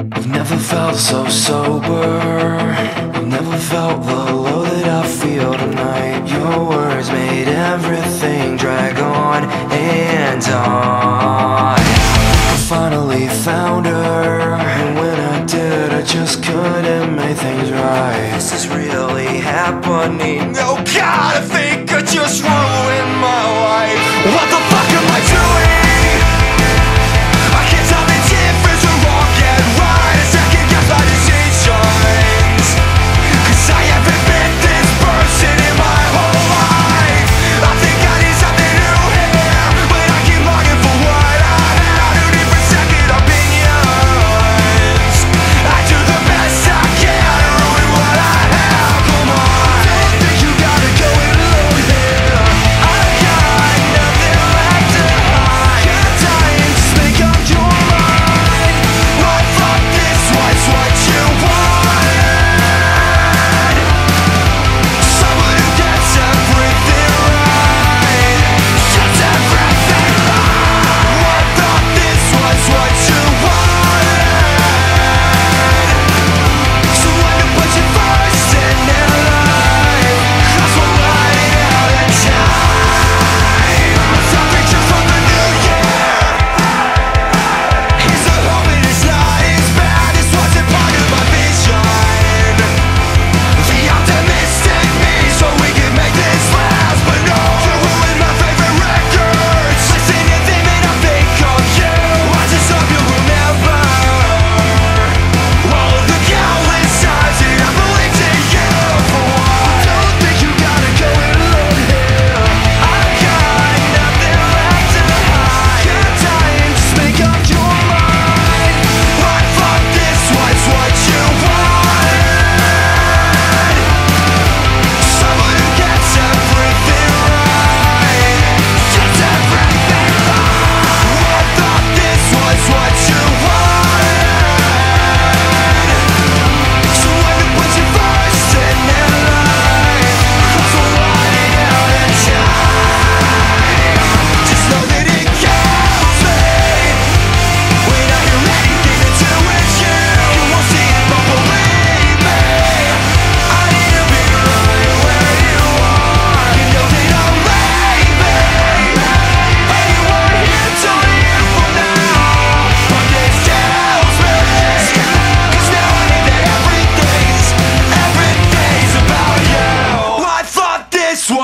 I've never felt so sober. I've never felt the low that I feel tonight. Your words made everything drag on and on. I finally found her And when I did I just couldn't make things right. This is really happening. Oh God, I think I just ruined my life what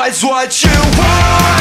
realize what you want.